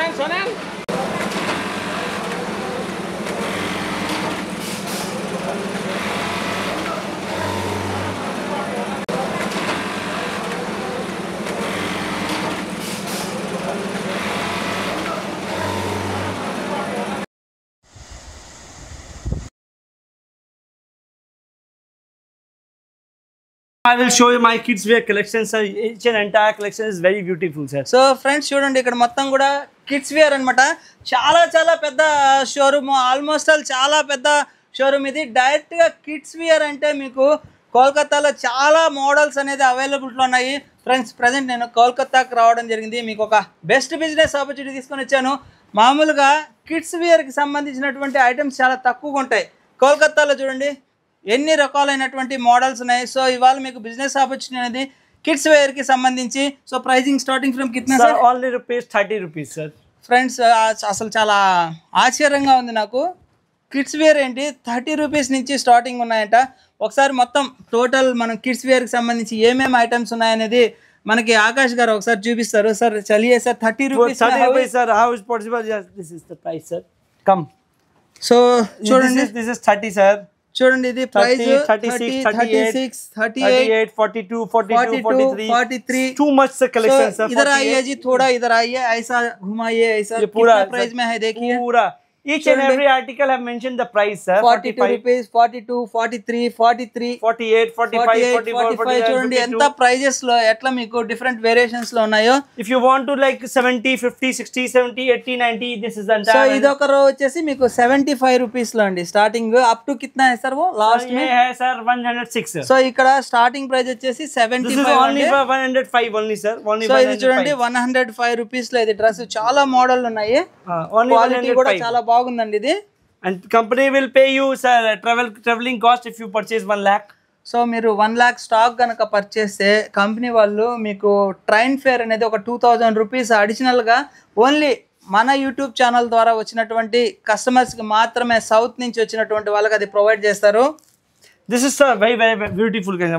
Sonan, Sonan. I will show you my kids wear collection, sir. Each and entire collection is very beautiful, sir. So friends చూడండి ఇక్కడ మొత్తం కూడా kids wear అన్నమాట. చాలా చాలా పెద్ద షోరూమ్ ఆల్మోస్ట్ ఆల్ చాలా పెద్ద షోరూమ్ ఇది. డైరెక్ట్గా కిడ్స్ వేర్ అంటే మీకు కోల్కతాలో చాలా మోడల్స్ అనేది అవైలబిలిటీలో ఉన్నాయి. ఫ్రెండ్స్ ప్రజెంట్ నేను కోల్కతాకి రావడం జరిగింది. మీకు ఒక బెస్ట్ బిజినెస్ ఆపర్చునిటీ తీసుకొని వచ్చాను. మామూలుగా కిడ్స్ వేర్కి సంబంధించినటువంటి ఐటమ్స్ చాలా తక్కువగా ఉంటాయి. కోల్కతాలో చూడండి ఎన్ని రకాలైనటువంటి మోడల్స్ ఉన్నాయి. సో ఇవాళ మీకు బిజినెస్ ఆపర్చునిటీ అనేది కిడ్స్ వేర్కి సంబంధించి. సో ప్రైజింగ్ స్టార్టింగ్ ఫ్రమ్ కిట్నా Sir, sir only rupees 30 rupees, sir. Friends అసలు చాలా ఆశ్చర్యంగా ఉంది నాకు కిడ్స్ వేర్ ఏంటి థర్టీ రూపీస్ నుంచి స్టార్టింగ్ ఉన్నాయంట ఒకసారి మొత్తం టోటల్ మనం కిడ్స్ వేర్కి సంబంధించి ఏమేమి ఐటమ్స్ ఉన్నాయనేది మనకి ఆకాష్ గారు ఒకసారి చూపిస్తారు sir చలియే sir thirty rupees 30 rupees, sir. How is possible? Yes, this is the price, sir. Come. So చూడండి this is 30, sir. చూడండి ఇది price 30, 36, thirty six thirty eight 38, 42, 42, 43. 43 Too much sir, collection, sir. इधर 48. आइए जी थोड़ा इधर आइए ऐसा घुमाइए ऐसा ये पूरा कितना प्राइस में है देखिए पूरा each and every article have mention the price sir 42 rupees 42 43 43 48 45 44 45 చూడండి ఎంత ప్రైజెస్లో ఎట్లా మీకు డిఫరెంట్ వేరియేషన్స్లో ఉన్నాయో? If you want to like 70 50 60 70 80 90 this is the so ఇది ఒక రో వచ్చేసి మీకు 75 రూపీస్లో అండి స్టార్టింగ్ అప్ టు కిतना है सर वो लास्ट में है सर 106 సో ఇక్కడ స్టార్టింగ్ ప్రైస్ వచ్చేసి 75 only 105 only sir only so ఇది చూడండి 105 రూపీస్లో ఇది డ్రెస్ చాలా మోడల్ ఉన్నాయి. ఓన్లీ క్వాలిటీ కూడా చాలా బాగుందండి ఇది. And company will pay you sir travel traveling cost if you purchase 1 lakh. సో మీరు వన్ ల్యాక్ స్టాక్ కనుక పర్చేస్ చేస్తే కంపెనీ వాళ్ళు మీకు ట్రైన్ ఫేర్ అనేది ఒక టూ థౌజండ్ రూపీస్ అడిషనల్గా ఓన్లీ మన యూట్యూబ్ ఛానల్ ద్వారా వచ్చినటువంటి కస్టమర్స్కి మాత్రమే సౌత్ నుంచి వచ్చినటువంటి వాళ్ళకి అది ప్రొవైడ్ చేస్తారు. This is sir very very, very beautiful kind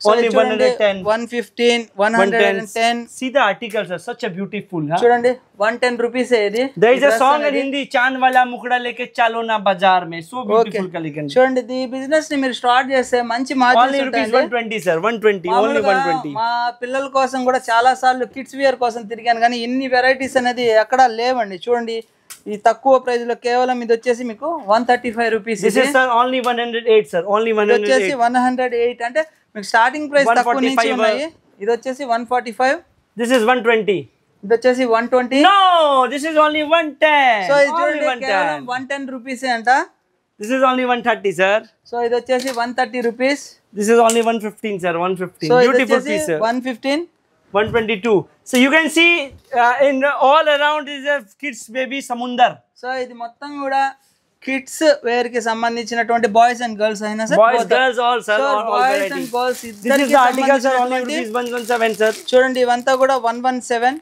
of 115 only 110 one fifteen one hundred and 110 ten see the articles are such a beautiful huh? చూడండి one ten rupees a dress song in అనేది. Hindi, Chand wala mukda leke chalo na bazaar mein. So beautiful Okay. collection. చూడండి ఈ బిజినెస్ని మీరు start చేస్తే మంచి Only margins rupees ఉంటాయండి 120 sir, 120, only మామూలుగా 120. మా పిల్లల కోసం కూడా చాలా సార్లు కిడ్స్ వేర్ కోసం తిరిగాను కానీ ఇన్ని వెరైటీస్ అనేది ఎక్కడా లేవండి చూడండి ఈ తక్కువ ప్రైస్లో కేవలం ఇది వచ్చేసి మీకు one thirty five rupees is sir only 108 sir, only ఇది వచ్చేసి 108. వన్ హండ్రెడ్ ఎయిట్ అంటే మీకు స్టార్టింగ్ ప్రైస్ తక్కువ నుంచి ఉన్నాయి. ఇది వచ్చేసి 145 దిస్ ఇస్ 120 ఇది వచ్చేసి 120 no this is only 110 so ఇది ఓన్లీ 110 రూపాయస్ అంట? This is only 130 sir so ఇది వచ్చేసి 130 రూపాయస్ this is only 115 sir 115 beautiful piece 115 122 so you can see uh, in all around is a kids baby samundar. So idi mottham kids వేర్కి సంబంధించినటువంటి boys and girls అయినా sir చూడండి ఇవంతా కూడా one one seven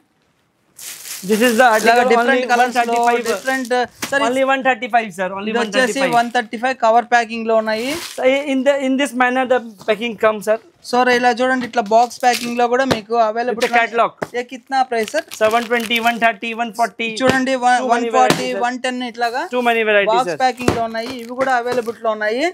This is the article only different కలర్స్లో 135. Different sir Only 135 sir, only ఇది వచ్చేసి 135. One thirty five cover ప్యాకింగ్లో ఉన్నాయి So, in the in this manner the packing comes sir. So ఇలా చూడండి ఇట్లా బాక్స్ ప్యాకింగ్లో కూడా మీకు అవైలబుల్ With the catalog. ఏ కిత్నా ప్రైస్ సార్ So 120, 130, 140. చూడండి Too one many forty varieties, sir. One ten ఇట్లాగా Too many varieties box sir. ప్యాకింగ్లో ఉన్నాయి ఇవి కూడా అవైలబుల్లో ఉన్నాయి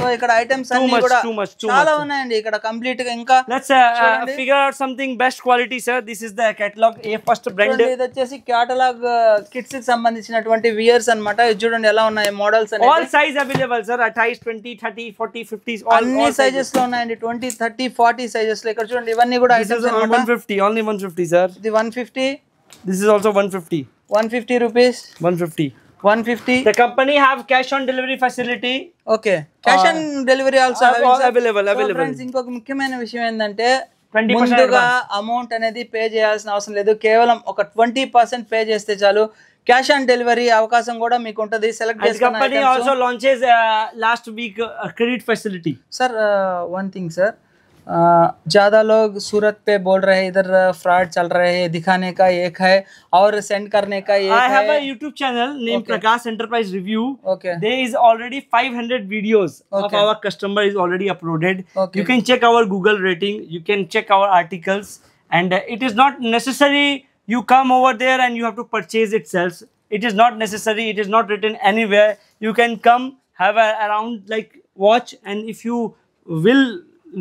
సో ఇక్కడ ఐటమ్స్ అన్ని much, కూడా too much, too చాలా much. ఉన్నాయండి ఇక్కడ కంప్లీట్గా ఇంకా Let's uh, uh, చూడండి. figure out something best quality sir. This is the catalog A first brand. చూడండి ఇది వచ్చేసి క్యాటలాగ్ కిడ్స్కి సంబంధించినటువంటి వియర్స్ అన్నమాట ఇది చూడండి ఎలా ఉన్నాయి మోడల్స్ All అనేది size available sir. At size 20, 30, 40, 50. All, అన్ని all sizes. సైజెస్లో ఉన్నాయండి ట్వంటీ థర్టీ ఫార్టీ సైజెస్లో ఇక్కడ చూడండి ఇవన్నీ కూడా This is ఐటమ్స్ on అన్నమాట 150, only 150 sir. ఇది one fifty This is also 150. One fifty rupees 150. One fifty The company have cash on delivery facility. Okay cash on delivery also available. Friends ఇంకొక ముఖ్యమైన విషయం ఏంటంటే 20% ముందుగా అమౌంట్ అనేది pay చేయాల్సిన అవసరం లేదు. కేవలం ఒక ట్వంటీ పర్సెంట్ పే చేస్తే చాలు. క్యాష్ ఆన్ డెలివరీ అవకాశం కూడా మీకు ఉంటుంది. సెలెక్ట్ And the company చేసుకున్న also launches uh, last week uh, a ज़्यादा लोग सूरत पे बोल रहे हैं इधर फ्रॉड चल रहे हैं दिखाने का एक है और सेंड करने का एक I have है। YouTube channel name Prakash enterprise review they is already 500 videos of our customer is already uploaded you can check our Google rating you can check our articles and it is not necessary you come over there and you have to purchase itself it is not necessary it is not written anywhere. You can come have a around like watch and if you will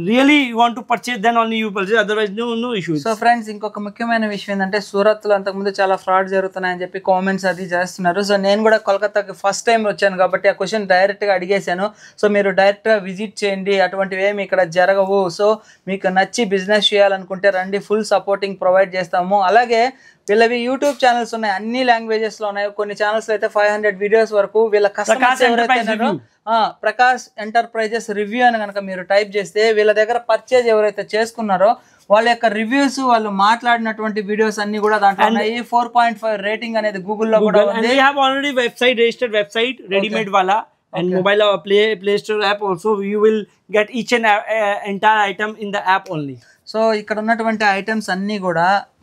really want to purchase, then only you purchase. Otherwise, no no issues so friends ఇంకొక ముఖ్యమైన విషయం ఏంటంటే సూరత్లో అంతకుముందు చాలా fraud జరుగుతున్నాయని చెప్పి comments అది చేస్తున్నారు. సో నేను కూడా కోల్కతాకి ఫస్ట్ టైం వచ్చాను కాబట్టి ఆ క్వశ్చన్ డైరెక్ట్గా అడిగేశాను. సో మీరు డైరెక్ట్గా విజిట్ చేయండి. అటువంటివి ఏమి ఇక్కడ జరగవు. సో మీకు నచ్చి బిజినెస్ చేయాలనుకుంటే రండి ఫుల్ సపోర్టింగ్ ప్రొవైడ్ చేస్తాము. అలాగే వీళ్ళవి యూట్యూబ్ ఛానల్స్ ఉన్నాయి. అన్ని లాంగ్వేజెస్లో ఉన్నాయి. కొన్ని ఛానల్స్ అయితే ఫైవ్ హండ్రెడ్ వీడియోస్ వరకు వీళ్ళ కస్టమర్స్ ఎవరైతే ప్రకాష్ ఎంటర్ప్రైజెస్ రివ్యూ అని కనుక మీరు టైప్ చేస్తే వీళ్ళ దగ్గర పర్చేజ్ ఎవరైతే చేసుకున్నారో వాళ్ళ యొక్క రివ్యూస్ వాళ్ళు మాట్లాడినటువంటి వీడియోస్ అన్ని కూడా దాంట్లో ఉన్నాయి. ఫోర్ పాయింట్ ఫైవ్ రేటింగ్ అనేది గూగుల్లో కూడా ఉంది. website registered website ready made wala. And mobile uh, play play store app also you will get each and uh, entire item in the app only. So ఇక్కడ ఉన్నటువంటి items అన్ని కూడా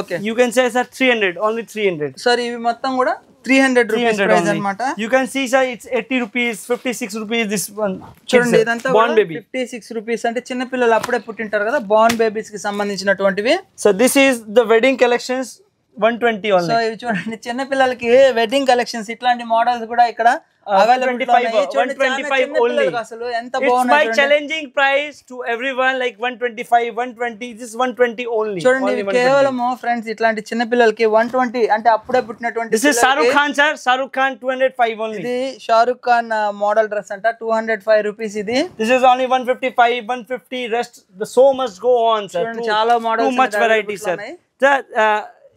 okay you can say sir 300 only 300 sir ఇవి మొత్తం కూడా three hundred rupees 300 price. అనమాట You can see, sir, it's 80 rupees, 56 rupees. This one, చూడండి kids, ఇదంతా born baby. Fifty six rupees అంటే చిన్న పిల్లలు అప్పుడే పుట్టింటారు కదా బార్న్ బేబీస్కి సంబంధించినటువంటివి So this is the wedding collections, one twenty so ఇవి చూడండి చిన్న పిల్లలకి వెడ్డింగ్ కలెక్షన్స్ ఇట్లాంటి మోడల్స్ కూడా ఇక్కడ ఇట్లాంటి చిన్న పిల్లలకి వన్ ట్వంటీ అంటే అప్పుడే పుట్టినటువంటి Shahrukh Khan sir Shahrukh Khan two hundred five ఇది షారూక్ ఖాన్ మోడల్ డ్రెస్ అంట. టూ హండ్రెడ్ ఫైవ్ రూపీస్ ఇది. This is only one fifty five one fifty rest so much go on sir చాలా model variety sir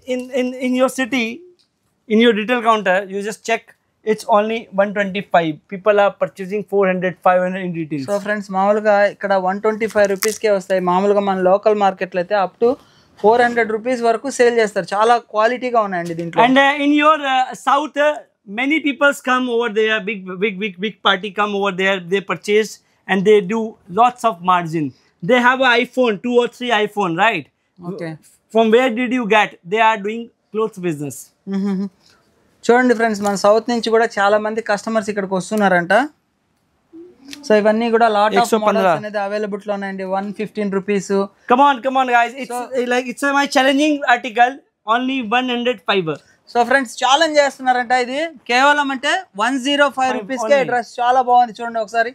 variety, available sir. ఉన్నాయి. Sir, uh, in, in, in your city, in your retail counter, you just check. It's only 125. People are purchasing 400, 500 in retail. So friends మామూలుగా ఇక్కడ one twenty five రూపీస్కే వస్తాయి మామూలుగా మన local మార్కెట్లో అయితే up to four hundred rupees వరకు sale చేస్తారు చాలా క్వాలిటీగా ఉన్నాయండి దీంట్లో And uh, in your uh, south, uh, many peoples come over there. Big, big, big, big party come over there. They purchase and they do lots of margin. They have an iPhone, two or three iPhone, right? Okay From where did you get? They are doing clothes business. చూడండి friends మన south నుంచి కూడా చాలా మంది customers ఇక్కడికి వస్తున్నారంట so ఇవన్నీ కూడా lot of 115 models అనేది అవైలబుల్లో ఉన్నాయండి one fifteen rupees Come on, come on, guys. It's uh, like it's uh, my challenging article. Only 100 fiber. So friends challenge చేస్తున్నారంట ఇది కేవలం అంటే వన్ జీరో ఫైవ్ రూపీస్ కే. డ్రెస్ చాలా బాగుంది చూడండి ఒకసారి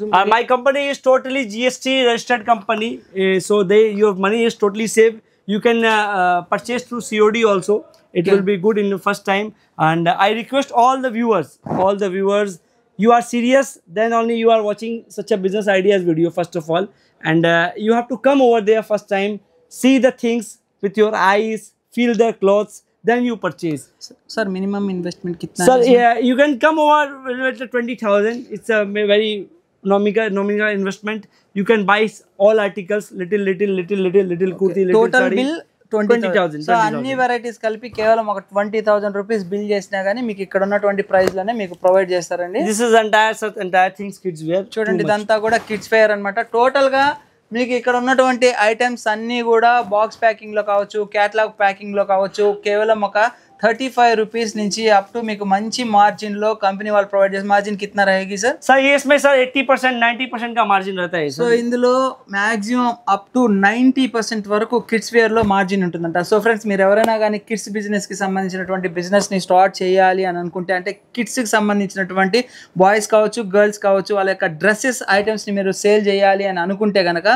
Uh, my company is totally GST registered company, uh, so they your money is totally safe. You can uh, uh purchase through COD also. It yeah. will be good in the first time. And I request all the viewers, all the viewers, you are serious, then only you are watching such a business ideas video first of all. And uh, you have to come over there first time, see the things with your eyes, feel the clothes, then you purchase. Sir, minimum investment kitna? Sir, yeah, you can come over with 20,000. It's a very nominal, nominal investment. You can buy s- all articles, little, little, little, little, little kurti, little total sari. Twenty 20,000, so అన్ని varieties కలిపి కేవలం ఒక twenty thousand rupees bill చేసినా గానీ మీకు ఇక్కడ ఉన్నటువంటి ప్రైస్లోనే మీకు ప్రొవైడ్ చేస్తారండి is entire, such entire things kids wear. చూడండి ఇదంతా కూడా కిడ్స్ ఫేర్ అన్నమాట టోటల్గా మీకు ఇక్కడ ఉన్నటువంటి ఐటమ్స్ అన్నీ కూడా బాక్స్ ప్యాకింగ్లో కావచ్చు క్యాటలాగ్ ప్యాకింగ్లో కావచ్చు కేవలం ఒక థర్టీ ఫైవ్ రూపీస్ నుంచి అప్ टू మీకు మంచి మార్జిన్లో కంపెనీ వాళ్ళు ప్రొవైడ్ చేసే మార్జిన్ कितना रहेगी సార్? सर इसमें సార్ ఎయిటీ పర్సెంట్ 90% का మార్జిన్ रहता సో ఇందులో మాక్సిమం అప్ టు 90% వరకు కిడ్స్ వేర్లో మార్జిన్ ఉంటుందంట. సో ఫ్రెండ్స్ మీరు ఎవరైనా కానీ కిడ్స్ బిజినెస్కి సంబంధించినటువంటి బిజినెస్ని స్టార్ట్ చేయాలి అని అనుకుంటే అంటే కిడ్స్కి సంబంధించినటువంటి బాయ్స్ కావచ్చు గర్ల్స్ కావచ్చు వాళ్ళ యొక్క డ్రెస్సెస్ ఐటమ్స్ని మీరు సేల్ చేయాలి అని అనుకుంటే కనుక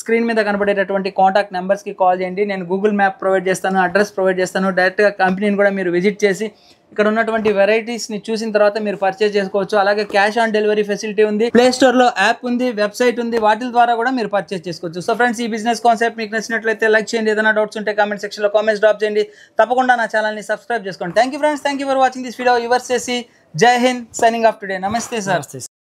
స్క్రీన్ మీద కనబడేటటువంటి కాంటాక్ట్ నెంబర్స్కి కాల్ చేయండి. నేను గూగుల్ మ్యాప్ ప్రొవైడ్ చేస్తాను అడ్రస్ ప్రొవైడ్ చేస్తాను. డైరెక్ట్గా కంపెనీని కూడా మీరు విజిట్ చేసి ఇక్కడ ఉన్నటువంటి వెరైటీస్ని చూసిన తర్వాత మీరు పర్చేస్ చేసుకోవచ్చు. అలాగే క్యాష్ ఆన్ డెలివరీ ఫెసిలిటీ ఉంది ప్లేస్టోర్లో యాప్ ఉంది వెబ్సైట్ ఉంది వాటి ద్వారా కూడా మీరు పర్చేస్ చేసుకోవచ్చు. సో ఫ్రెండ్స్ ఈ బిజినెస్ కాన్సెప్ట్ మీకు నచ్చినట్లయితే లైక్ చేయండి ఏదైనా డౌట్స్ ఉంటే కామెంట్ సెక్షన్లో కామెంట్స్ డ్రాప్ చేయండి. తప్పకుండా నా ఛానల్ని సబ్స్క్రైబ్ చేసుకోండి. Thank you friends thank you for watching this video your చేసి Jai Hind signing off today నమస్తే సార్